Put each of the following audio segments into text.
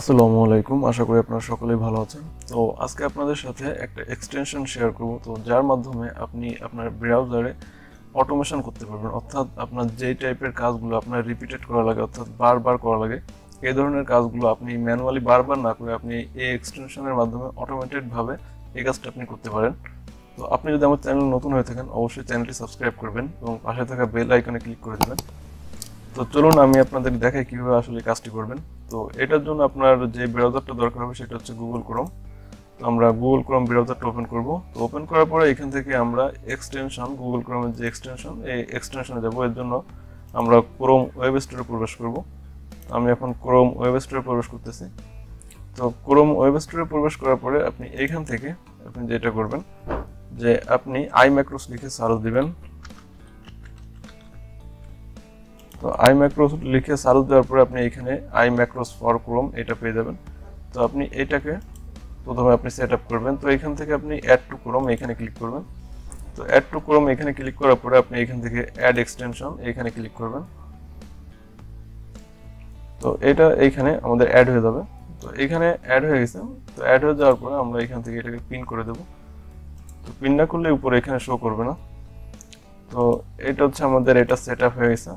আসসালামু আলাইকুম। আশা করি আপনারা সকলেই ভালো আছেন। তো আজকে আপনাদের সাথে একটা এক্সটেনশন শেয়ার করব। তো যার মাধ্যমে আপনি আপনার ব্রাউজারে অটোমেশন করতে পারবেন। অর্থাৎ আপনার যেই টাইপের কাজগুলো আপনার রিপিটেড করা লাগে, অর্থাৎ বারবার করা লাগে, এই ধরনের কাজগুলো আপনি ম্যানুয়ালি বারবার না করে আপনি এই এক্সটেনশনের মাধ্যমে অটোমেটেডভাবে এই কাজটা আপনি করতে পারেন। তো আপনি যদি আমার চ্যানেল নতুন হয়ে থাকেন, অবশ্যই চ্যানেলটি সাবস্ক্রাইব করবেন এবং পাশে থাকা বেল আইকনে ক্লিক করে দেবেন। তো চলুন আমি আপনাদের দেখাই কীভাবে আসলে কাজটি করবেন। তো এটার জন্য আপনার যে ব্রাউজারটা দরকার হবে সেটা হচ্ছে গুগল ক্রোম তো আমরা গুগল ক্রোম ব্রাউজারটা ওপেন করব। তো ওপেন করার পরে এখান থেকে আমরা এক্সটেনশন গুগল ক্রোমের যে এক্সটেনশন এই এক্সটেনশনে যাব। এর জন্য আমরা ক্রোম ওয়েব স্টোরে প্রবেশ করব। আমি এখন ক্রোম ওয়েব স্টোরে প্রবেশ করতেছি। তো ক্রোম ওয়েব স্টোরে প্রবেশ করার পরে আপনি এইখান থেকে, আপনি যেটা করবেন, যে আপনি আই ম্যাক্রোস লিখে সার্চ দিবেন। তো আই ম্যাক্রোস লিখে সার্চ দেওয়ার পরে আপনি এখানে আই ম্যাক্রোস ফর ক্রোম এটা পেয়ে যাবেন। তো আপনি এটাকে প্রথমে আপনি সেট আপ করবেন। তো এখান থেকে আপনি অ্যাড টু ক্রোম এখানে ক্লিক করবেন। তো অ্যাড টু ক্রোম এখানে ক্লিক করার পরে আপনি এখান থেকে অ্যাড এক্সটেনশন এখানে ক্লিক করবেন। তো এটা এইখানে আমাদের অ্যাড হয়ে যাবে। তো এখানে অ্যাড হয়ে গেছে। তো অ্যাড হয়ে যাওয়ার পরে আমরা এখান থেকে এটাকে পিন করে দেব। তো পিন না করলে উপরে এখানে শো করবে না। তো এটা হচ্ছে আমাদের এটা সেট আপ হয়ে গেছে।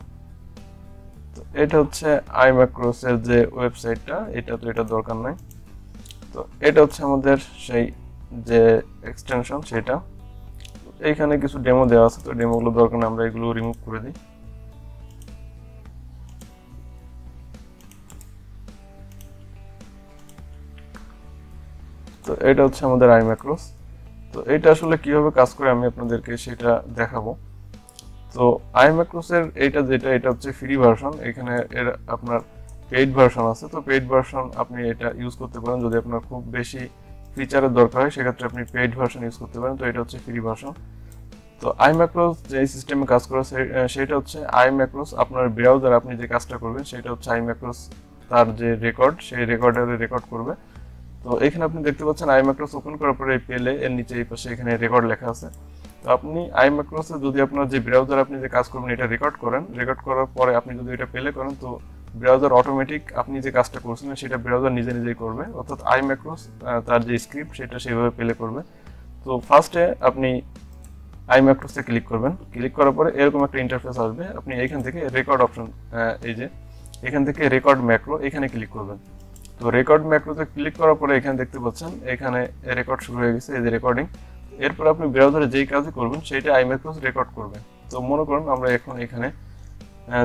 এটা হচ্ছে আই ম্যাক্রোসের যে ওয়েবসাইটটা, এটা তো এটা দরকার নাই। তো এটা হচ্ছে আমাদের সেই যে এক্সটেনশন সেটা। এইখানে কিছু ডেমো দেওয়া আছে, তো ডেমোগুলো দরকার নেই, আমরা এগুলো রিমুভ করে দিই। তো এটা হচ্ছে আমাদের আই ম্যাক্রোস তো এটা আসলে কীভাবে কাজ করে আমি আপনাদেরকে সেটা দেখাবো। তো আই ম্যাক্রোসের এইটা যেটা, এটা হচ্ছে ফ্রি ভার্সন এখানে এর আপনার পেইড ভার্সন আছে। তো পেইড ভার্সন আপনি এটা ইউজ করতে পারেন। যদি আপনার খুব বেশি ফিচারের দরকার হয়, সেক্ষেত্রে আপনি পেইড ভার্সন ইউজ করতে পারেন। তো এটা হচ্ছে ফ্রি ভার্সন তো আই ম্যাক্রোস যে সিস্টেমে কাজ করে সেটা হচ্ছে আই ম্যাক্রোস আপনার ব্রাউজার আপনি যে কাজটা করবেন, সেটা হচ্ছে আই ম্যাক্রোস তার যে রেকর্ড সেই রেকর্ডারে রেকর্ড করবে। তো এখানে আপনি দেখতে পাচ্ছেন আই ম্যাক্রোস ওপেন করার পরে পেলে এর নিচে এই পাশে এখানে রেকর্ড লেখা আছে। আপনি আই ম্যাক্রোসে যদি আপনার যে ব্রাউজার আপনি যে কাজ করবেন এটা রেকর্ড করেন রেকর্ড করার পরে আপনি যদি এটা পেলে করেন, তো ব্রাউজার অটোমেটিক আপনি যে কাজটা করছিলেন সেটা ব্রাউজার নিজে নিজেই করবে। অর্থাৎ আই ম্যাক্রোস তার যে স্ক্রিপ্ট সেটা সেভাবে পেলে করবে। তো ফার্স্টে আপনি আই ম্যাক্রোসে ক্লিক করবেন। ক্লিক করার পরে এরকম একটা ইন্টারফেস আসবে। আপনি এখান থেকে রেকর্ড অপশন এই যে, এখান থেকে রেকর্ড ম্যাক্রো এখানে ক্লিক করবেন। তো রেকর্ড ম্যাক্রোতে ক্লিক করার পরে এখানে দেখতে পাচ্ছেন, এখানে রেকর্ড শুরু হয়ে গেছে, এই যে রেকর্ডিং এরপর আপনি ব্রাউজারে যেই কাজই করবেন সেটা আইম্যাক্রোস রেকর্ড করবে তো মনে করুন আমরা এখন এখানে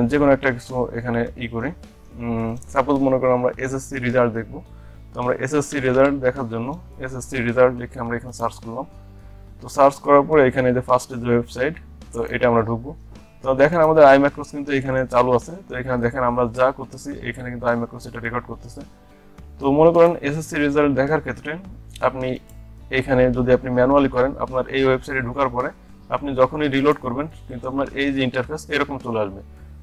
যে কোনো একটা কিছু এখানে ই করি। সাপোজ মনে করুন আমরা এসএসসি রেজাল্ট দেখব। তো আমরা এসএসসি রেজাল্ট দেখার জন্য এসএসসি রেজাল্ট লিখে আমরা এখানে সার্চ করলাম। তো সার্চ করার পরে এখানে যে ফার্স্ট যে ওয়েবসাইট তো এটা আমরা ঢুকবো। তো দেখেন আমাদের আইম্যাক্রোস কিন্তু এখানে চালু আছে। তো এখানে দেখেন আমরা যা করতেছি, এখানে কিন্তু আইম্যাক্রোস এটা রেকর্ড করতেছে। তো মনে করেন এসএসসি রেজাল্ট দেখার ক্ষেত্রে আপনি এখানে যদি আপনি ম্যানুয়ালি করেন, আপনার এই ওয়েবসাইটে ঢোকার পরে আপনি যখনই রিলোড করবেন, কিন্তু আপনার এই যে ইন্টারফেস এরকম চলে আসবে।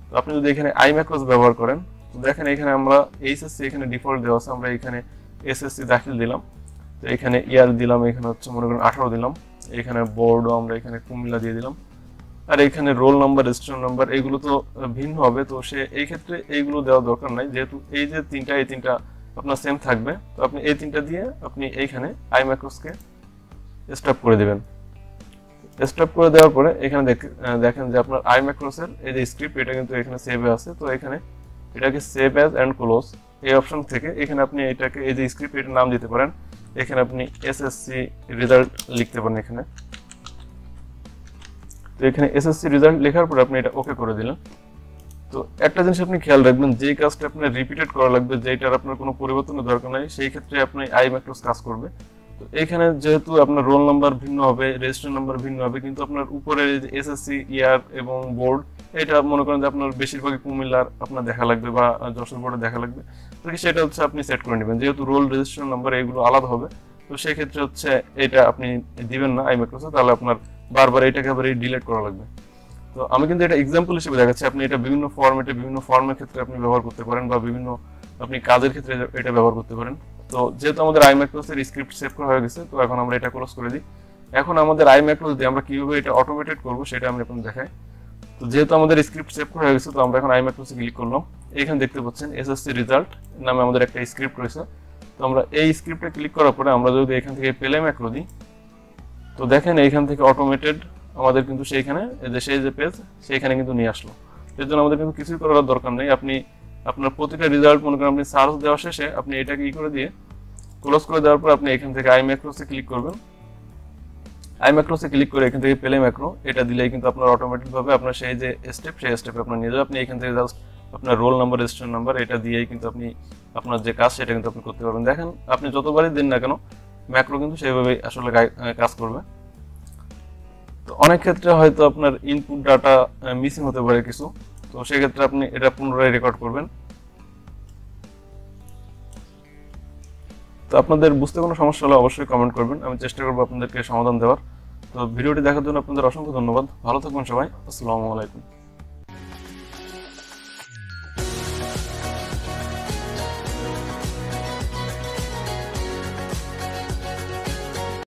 তো আপনি যদি এখানে আইম্যাক্রোস ব্যবহার করেন, তো দেখেন এখানে আমরা এইচএসসি এখানে ডিফল্ট দেওয়া আছে, আমরা এখানে এসএসসি দাখিল দিলাম। তো এখানে ইয়ার দিলাম, এখানে হচ্ছে মনে করেন আঠারো দিলাম। এখানে বোর্ডও আমরা এখানে কুমিল্লা দিয়ে দিলাম। আর এখানে রোল নাম্বার রেজিস্ট্রেশন নাম্বার এগুলো তো ভিন্ন হবে। তো সে এই ক্ষেত্রে এইগুলো দেওয়া দরকার নাই। যেহেতু এই যে তিনটা, এই তিনটা আপনার সেম থাকবে। তো আপনি এই তিনটা দিয়ে আপনি এইখানে আই ম্যাক্রোসকে স্টপ করে দেবেন। স্টপ করে দেওয়ার পরে এখানে দেখেন যে আপনার আই ম্যাক্রোসের এই যে স্ক্রিপ্ট এটা কিন্তু এখানে সেভ আছে। তো এখানে এটাকে সেভ অ্যাজ অ্যান্ড ক্লোজ এই অপশন থেকে এখানে আপনি এটাকে এই যে স্ক্রিপ্ট এটার নাম দিতে পারেন। এখানে আপনি এসএসসি রেজাল্ট লিখতে পারেন এখানে। তো এখানে এসএসসি রেজাল্ট লেখার পরে আপনি এটা ওকে করে দিলেন। তো একটা জিনিস আপনি খেয়াল রাখবেন যে কাজটা আপনার রিপিটেড করা লাগবে যেটার আপনার কোনো পরিবর্তনের দরকার নাই, সেই ক্ষেত্রে আপনি আই ম্যাক্রোস কাজ করবে। তো এখানে যেহেতু আপনার রোল নাম্বার ভিন্ন হবে রেজিস্ট্রেশন নাম্বার ভিন্ন হবে, কিন্তু আপনার উপরে এসএসসি ইয়ার এবং বোর্ড এটা মনে করেন যে আপনার বেশিরভাগই কুমিল্লার আপনার দেখা লাগবে বা যশোর বোর্ডে দেখা লাগবে। তো সেটা হচ্ছে আপনি সেট করে নেবেন। যেহেতু রোল রেজিস্ট্রেশন নাম্বার এগুলো আলাদা হবে, তো সেই ক্ষেত্রে হচ্ছে এটা আপনি দিবেন না আই ম্যাক্রোসে তাহলে আপনার বারবার এটাকে আবার ডিলিট করা লাগবে। তো আমি কিন্তু এটা এক্সাম্পল হিসেবে দেখাচ্ছি। আপনি এটা বিভিন্ন ফর্মেটে বিভিন্ন ফর্মের ক্ষেত্রে আপনি ব্যবহার করতে পারেন বা বিভিন্ন আপনি কাজের ক্ষেত্রে এটা ব্যবহার করতে পারেন। তো যেহেতু আমাদের আই ম্যাক্রোসের স্ক্রিপ্ট সেভ করা হয়ে গেছে, তো এখন আমরা এটা ক্লোজ করে দিই। এখন আমাদের আই ম্যাক্রোস দিয়ে আমরা কীভাবে এটা অটোমেটেড করব সেটা আমি এখন দেখাই। তো যেহেতু আমাদের স্ক্রিপ্ট সেভ করা হয়ে গেছে, তো আমরা এখন আই ম্যাক্রোসে ক্লিক করলাম। এখানে দেখতে পাচ্ছেন এসএসসি রেজাল্ট নামে আমাদের একটা স্ক্রিপ্ট রয়েছে। তো আমরা এই স্ক্রিপ্টে ক্লিক করার পরে আমরা যদি এখান থেকে প্লে ম্যাক্রো দিই তো দেখেন এইখান থেকে অটোমেটেড আমাদের কিন্তু সেইখানে যে সেই যে পেজ সেইখানে কিন্তু নিয়ে আসলো। এর জন্য আমাদের কিন্তু কিছুই করার দরকার নেই। আপনি, আপনার প্রতিটা রেজাল্ট মনে করেন আপনি সার্চ দেওয়া শেষে আপনি এটাকে ই করে দিয়ে ক্লোজ করে দেওয়ার পর আপনি এখান থেকে আই ম্যাক্রোসে ক্লিক করবেন। আই ম্যাক্রোসে ক্লিক করে এখান থেকে প্লে ম্যাক্রো এটা দিলেই কিন্তু আপনার অটোমেটিকভাবে আপনার সেই যে স্টেপ সেই স্টেপে আপনার নিয়ে যাবে। আপনি এখান থেকে জাস্ট আপনার রোল নাম্বার রেজিস্ট্রেশন নাম্বার এটা দিয়েই কিন্তু আপনি আপনার যে কাজ, সেটা কিন্তু আপনি করতে পারবেন। দেখেন, আপনি যতবারই দিন না কেন ম্যাক্রো কিন্তু সেইভাবেই আসলে কাজ করবে। অনেক ক্ষেত্রে হয়তো আপনার ইনপুট ডাটা মিসিং হতে পারে কিছু। তো সেক্ষেত্রে আপনি এটা পুনরায় রেকর্ড করবেন। তো আপনাদের বুঝতে কোনো সমস্যা হলে অবশ্যই কমেন্ট করবেন। আমি চেষ্টা করব আপনাদেরকে সমাধান দেওয়ার। তো ভিডিওটি দেখার জন্য আপনাদের অসংখ্য ধন্যবাদ। ভালো থাকবেন সবাই। আসসালামু আলাইকুম।